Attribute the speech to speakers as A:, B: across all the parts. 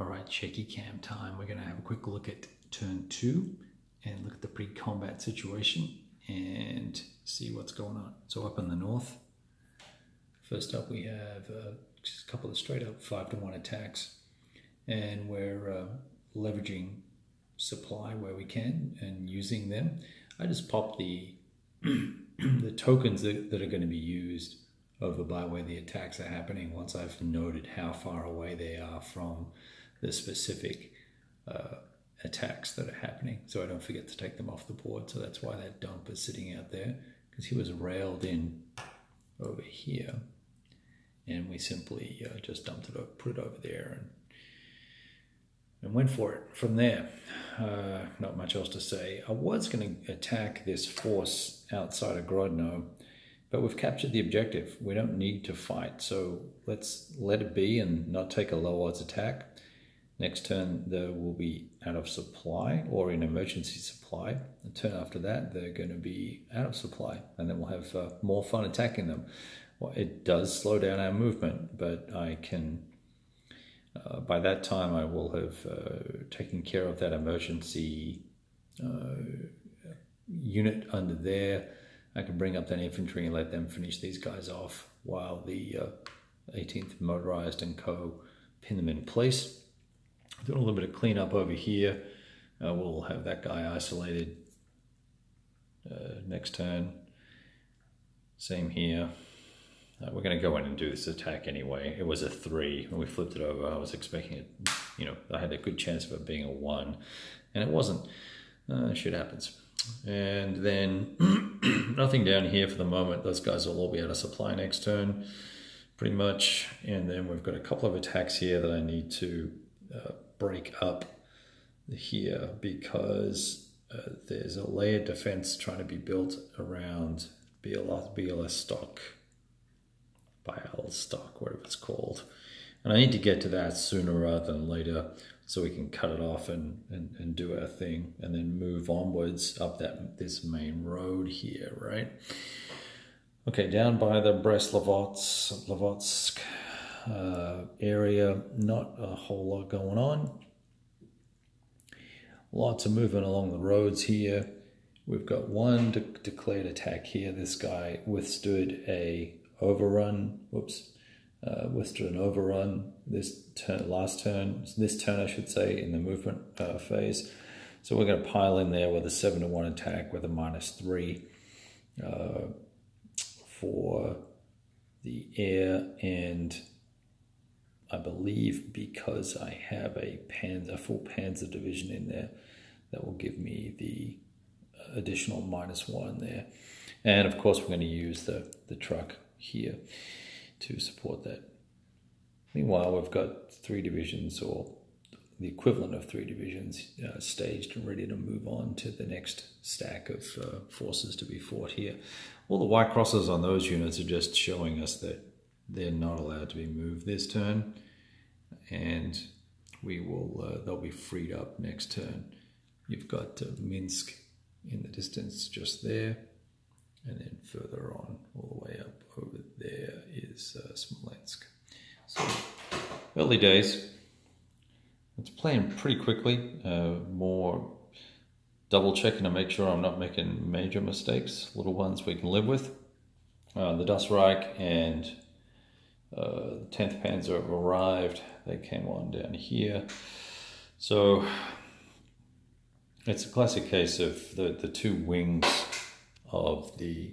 A: All right, checky cam time. We're going to have a quick look at turn two and look at the pre-combat situation and see what's going on. So up in the north, first up we have uh, just a couple of straight up five to one attacks and we're uh, leveraging supply where we can and using them. I just pop the the tokens that, that are going to be used over by where the attacks are happening once I've noted how far away they are from the specific uh, attacks that are happening so I don't forget to take them off the board. So that's why that dump is sitting out there because he was railed in over here and we simply uh, just dumped it, up, put it over there and and went for it from there. Uh, not much else to say. I was going to attack this force outside of Grodno, but we've captured the objective. We don't need to fight, so let's let it be and not take a low odds attack. Next turn, they will be out of supply or in emergency supply. The turn after that, they're going to be out of supply, and then we'll have uh, more fun attacking them. Well, it does slow down our movement, but I can uh, by that time, I will have uh, taken care of that emergency uh, unit under there. I can bring up that infantry and let them finish these guys off while the 18th uh, motorized and co pin them in place. Doing a little bit of cleanup over here. Uh, we'll have that guy isolated uh, next turn. Same here. Uh, we're going to go in and do this attack anyway. It was a three when we flipped it over. I was expecting it, you know, I had a good chance of it being a one, and it wasn't. Uh, shit happens. And then nothing down here for the moment. Those guys will all be out of supply next turn, pretty much. And then we've got a couple of attacks here that I need to uh, break up here because uh, there's a layered defense trying to be built around BLS, BLS stock Bialystok, whatever it's called. And I need to get to that sooner rather than later so we can cut it off and, and, and do our thing and then move onwards up that this main road here, right? Okay, down by the Brest-Litovsk uh, area, not a whole lot going on. Lots of movement along the roads here. We've got one de declared attack here. This guy withstood a overrun, whoops, uh, withstood an overrun this turn, last turn, this turn I should say, in the movement uh, phase. So we're going to pile in there with a 7 to 1 attack with a minus 3 uh, for the air and I believe because I have a, a full Panzer division in there that will give me the additional minus 1 there. And of course we're going to use the, the truck here to support that. Meanwhile, we've got three divisions or the equivalent of three divisions uh, staged and ready to move on to the next stack of uh, forces to be fought here. All the white crosses on those units are just showing us that they're not allowed to be moved this turn and we will uh, they'll be freed up next turn. You've got uh, Minsk in the distance just there and then further on all the way up over there is uh, Smolensk. So early days. It's playing pretty quickly. Uh, more double checking to make sure I'm not making major mistakes. Little ones we can live with. Uh, the Das Reich and uh, the 10th Panzer have arrived. They came on down here. So it's a classic case of the, the two wings of the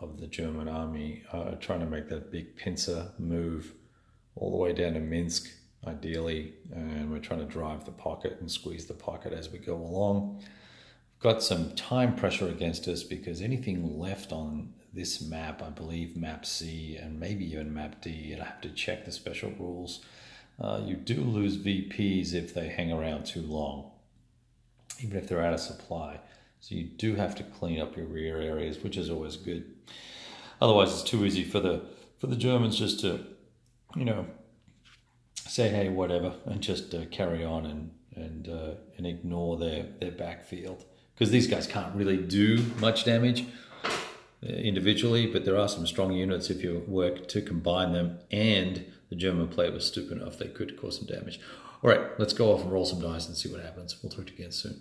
A: of the German army uh, trying to make that big pincer move all the way down to Minsk, ideally, and we're trying to drive the pocket and squeeze the pocket as we go along. Got some time pressure against us because anything left on this map, I believe map C and maybe even map D, and I have to check the special rules. Uh, you do lose VPs if they hang around too long, even if they're out of supply. So you do have to clean up your rear areas, which is always good. Otherwise, it's too easy for the for the Germans just to, you know, say hey whatever and just uh, carry on and and uh, and ignore their their backfield because these guys can't really do much damage uh, individually, but there are some strong units if you work to combine them and the German player was stupid enough they could cause some damage. All right, let's go off and roll some dice and see what happens. We'll talk to you again soon.